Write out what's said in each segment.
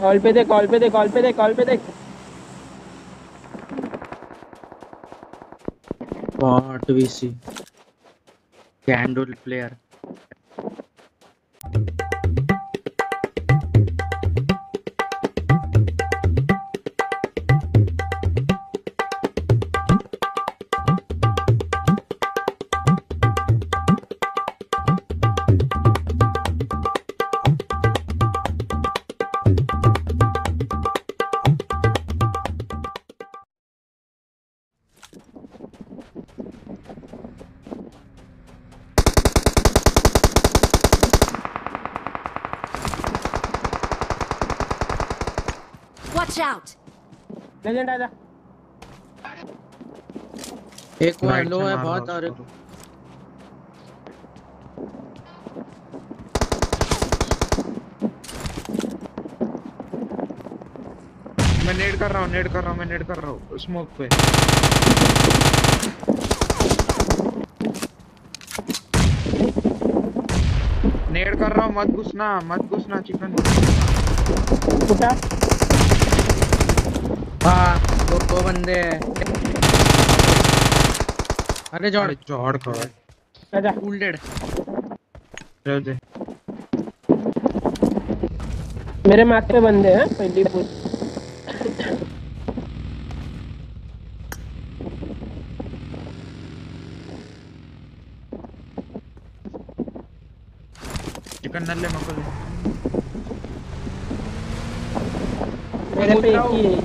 Call पे दे call पे दे कॉल पे दे कॉल पे दे part VC candle Candle Watch out! Legend आजा। एक और लो है बहुत और। मैं नेड कर रहा हूँ नेड कर रहा हूँ मैं नेड कर रहा हूँ स्मोक पे। नेड कर रहा हूँ मत घुसना मत घुसना चिकन। उठा। हाँ दो दो बंदे हैं। अरे जॉर्ड अरे चौड़ का आजा वुंडेड रह दे मेरे मैप पे बंदे हैं पहली पुल चिकन नल्ले मको पे एक ही है।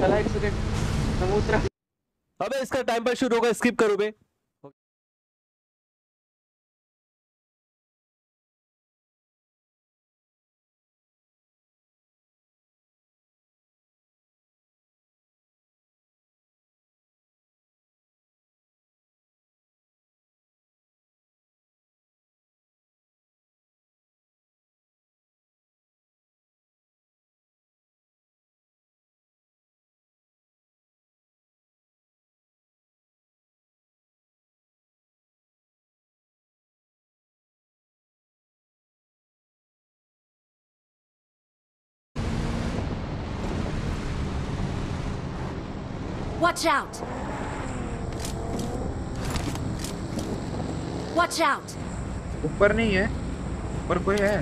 अबे इसका टाइम पर शुरू होगा स्किप करो बे Watch out! Watch out! ऊपर नहीं है ऊपर कोई है।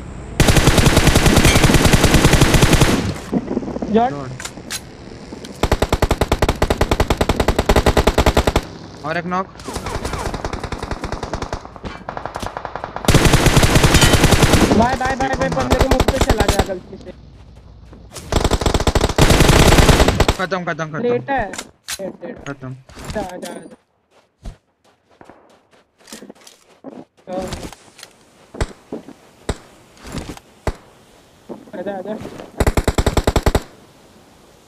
और एक knock bye bye bye bye बंदे के मुँह पे चला गया गलती से। खत्म खत्म लेट खत्म। है लेट लेट खत्म। जा जा जा। आजा आजा।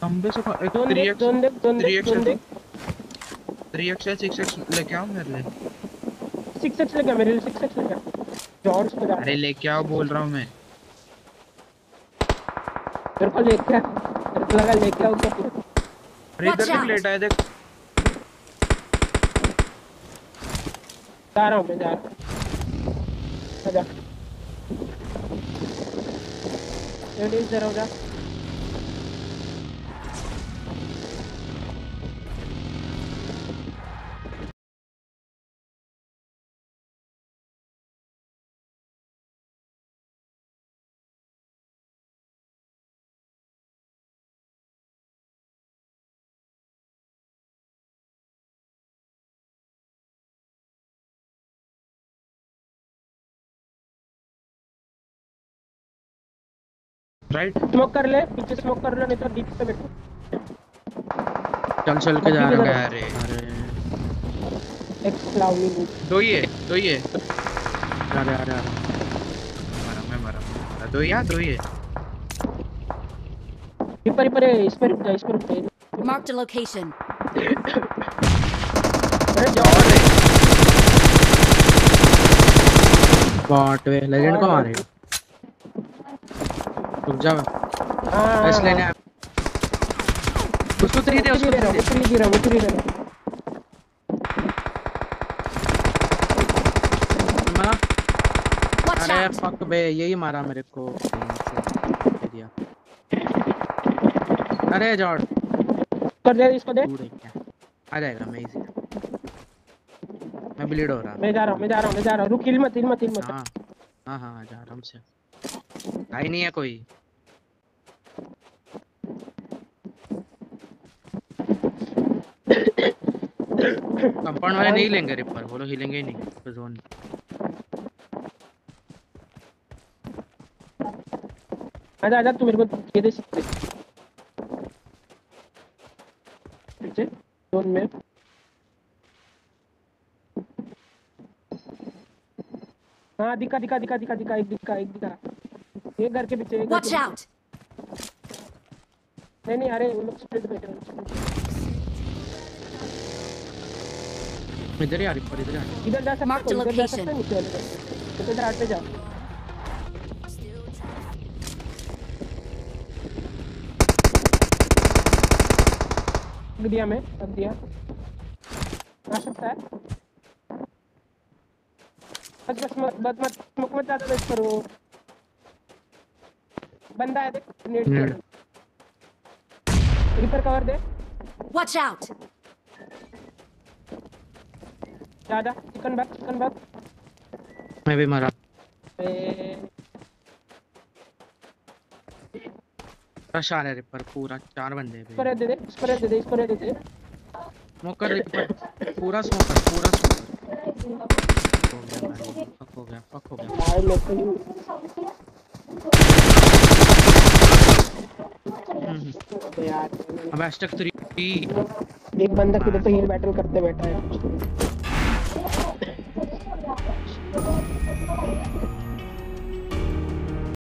खंबे से एक जोन थ्री देख एक्स जोन देख जोन थ्री देख एक्स जोन देख थ्री एक्स या सिक्स एक्स लेके आओ मेरे लिए। सिक्स एक्स मेरे लिए सिक्स एक्स जॉर्ज पे अरे लेके आओ बोल रहा हूँ मैं। मेरे को लेके आ को लगा लेके आओ क्या? इधर भी प्लेट. लेटा है देख। जा रहा हूँ मैं जा रहा हूँ। आजा लेडीज़ जरा हो जा। राइट स्मोक कर ले पीछे स्मोक कर ले नहीं तो डीप पे बैठो। चल चल के जा रहा है। अरे। अरे एक लूप दो ही है दो ही है। अरे अरे अरे। मरा मैं मरा मैं मरा। दो ही है दो ही है। ऊपर ऊपर इस पर जा इस पर रुक जा। Marked a location. अरे जॉर्ज बॉट वे लेजेंड को मारे रुक जा हाँ। बस लेने आ- उसको थ्री दे उसको हूँ दे। थ्री दे रहा हूँ थ्री दे रहा। हूँ। अरे फक बे यही मारा मेरे को। दिया अरे जॉर्ड कर दे इसको दे। क्या? आ जाएगा मैं इजी मैं ब्लीड हो रहा। मैं जा रहा हूँ मैं जा रहा हूँ मैं जा रहा हूँ। रुक हिल मत हिल मत हिल मत। हाँ। हाँ हाँ हाँ, जा आराम से भाई नहीं है कोई। कंपाउंड वाले नहीं लेंगे रिपर वो लोग हिलेंगे ही नहीं तो जोन आजा आजा तू मेरे को ये दे सकते पीछे जोन में। हाँ दिखा दिखा दिखा दिखा दिखा एक दिखा एक दिखा। ये घर के पीछे एक। नहीं नहीं अरे वो लोग स्प्लिट बैठे हैं इधर ही आ रही रिपर इधर आ इधर जा सकते Mark the हो, इधर जा location. सकते नीचे तो इधर आते जाओ दिया मैं रख दिया। आ सकता है? बस बस मत मत मत स्मोक मत ज़्यादा वेस्ट करो। बंदा है देख नेट। रिपर कवर दे। Watch out! जा चिकन बैग चिकन बैग मैं भी मरा। रश आ रहा है रिपर पूरा चार बंदे हैं रहने दे दे इसको रहने दे इसको रहने दे स्मोकर रिपर पूरा स्मोकर पूरा स्मोकर। हो गया भाई फक हो गया फक हो गया। भाई लोग तो हम्म, यार अब हैशटैग 3 एक बंदा किधर तो हील बैटल करते बैठा है।